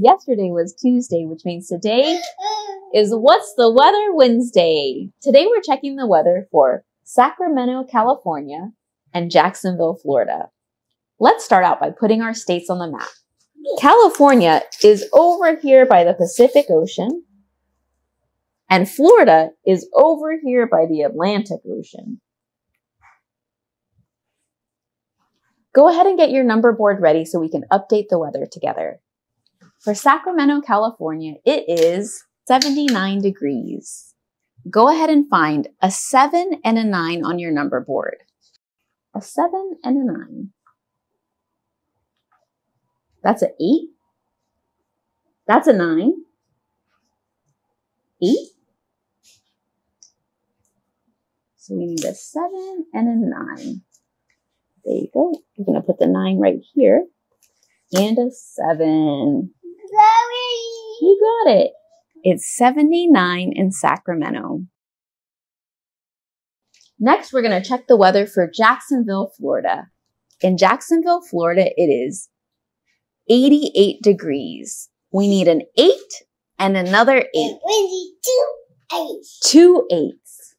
Yesterday was Tuesday, which means today is What's the Weather Wednesday. Today we're checking the weather for Sacramento, California and Jacksonville, Florida. Let's start out by putting our states on the map. California is over here by the Pacific Ocean and Florida is over here by the Atlantic Ocean. Go ahead and get your number board ready so we can update the weather together. For Sacramento, California, it is 79 degrees. Go ahead and find a 7 and a 9 on your number board. A 7 and a 9. That's an 8. That's a 9. 8. So we need a 7 and a 9. There you go. We're going to put the 9 right here. And a 7. You got it. It's 79 in Sacramento. Next, we're going to check the weather for Jacksonville, Florida. In Jacksonville, Florida, it is 88 degrees. We need an 8 and another 8. two eights. Two eights.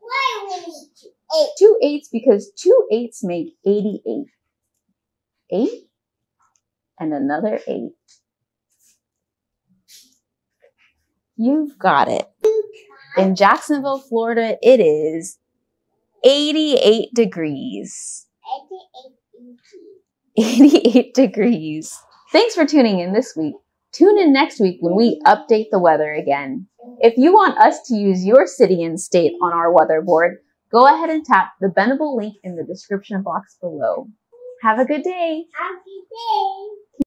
Why we need two eight? Two eights because two eights make 88. 8 and another 8. You've got it. In Jacksonville, Florida, it is 88 degrees. 88 degrees. Thanks for tuning in this week. Tune in next week when we update the weather again. If you want us to use your city and state on our weather board, go ahead and tap the bendable link in the description box below. Have a good day. Have a good day.